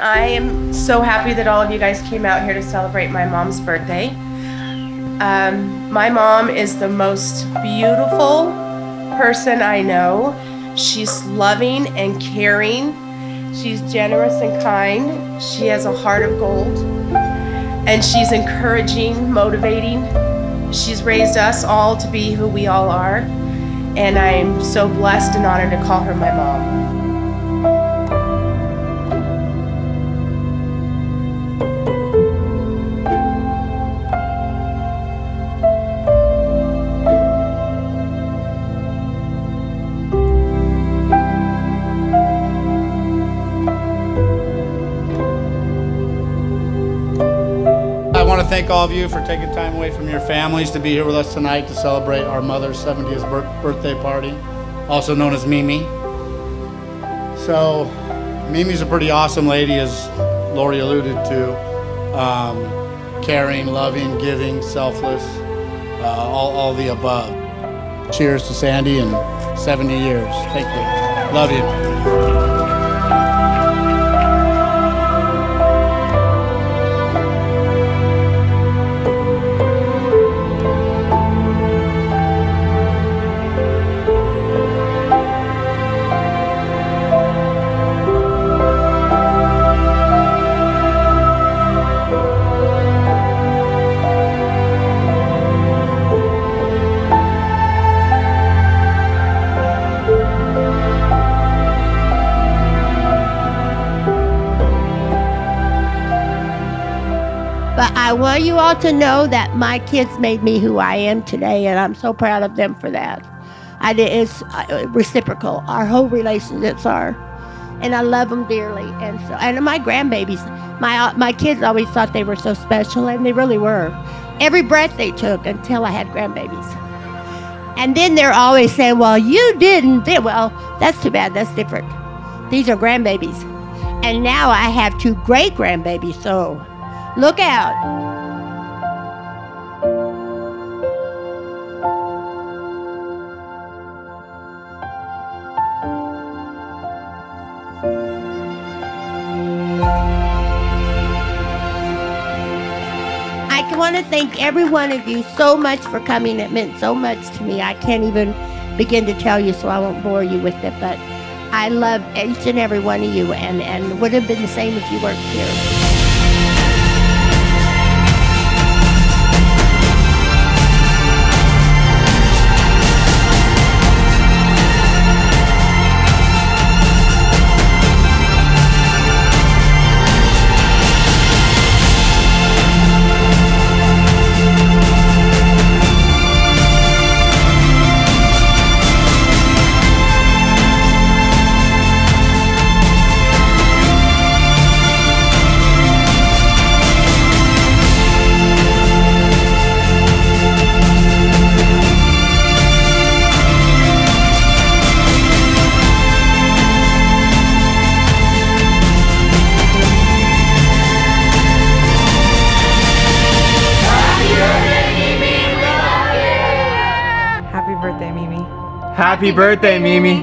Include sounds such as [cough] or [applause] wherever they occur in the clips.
I am so happy that all of you guys came out here to celebrate my mom's birthday. Um, my mom is the most beautiful person I know. She's loving and caring. She's generous and kind. She has a heart of gold. And she's encouraging, motivating. She's raised us all to be who we all are. And I'm so blessed and honored to call her my mom. Thank all of you for taking time away from your families to be here with us tonight to celebrate our mother's 70th birthday party, also known as Mimi. So, Mimi's a pretty awesome lady, as Lori alluded to. Um, caring, loving, giving, selfless, uh, all, all the above. Cheers to Sandy and 70 years. Thank you. Love you. I want you all to know that my kids made me who I am today, and I'm so proud of them for that. I it's uh, reciprocal. Our whole relationships are, and I love them dearly. And so, and my grandbabies, my uh, my kids always thought they were so special, and they really were. Every breath they took until I had grandbabies. And then they're always saying, "Well, you didn't." Did. Well, that's too bad. That's different. These are grandbabies, and now I have two great grandbabies. So. Look out. I want to thank every one of you so much for coming. It meant so much to me. I can't even begin to tell you, so I won't bore you with it. But I love each and every one of you, and, and would have been the same if you weren't here. Birthday, Mimi. Happy birthday, Mimi.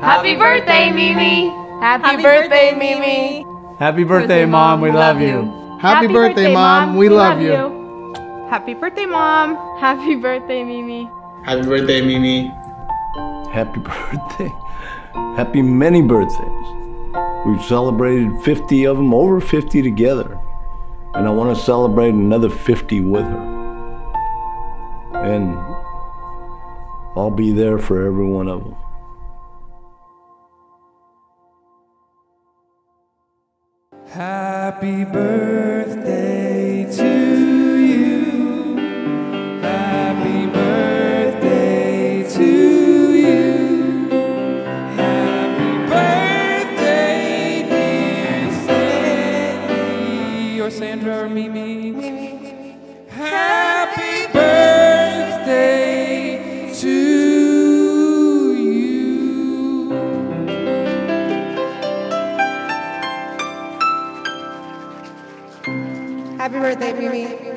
Happy birthday, Mimi. Happy, birthday, Mimi. Happy birthday, Mom. We love you. Happy, birthday, Mom. We love you. Happy birthday, Mom. Happy birthday, Mimi. Happy birthday, Mimi. Happy [laughs] birthday. Happy many birthdays. We've celebrated 50 of them, over 50 together. And I want to celebrate another 50 with her. And I'll be there for every one of them. Happy birthday to you. Happy birthday to you. Happy birthday, dear Sandy or Sandra or Mimi. Happy birthday, Mimi.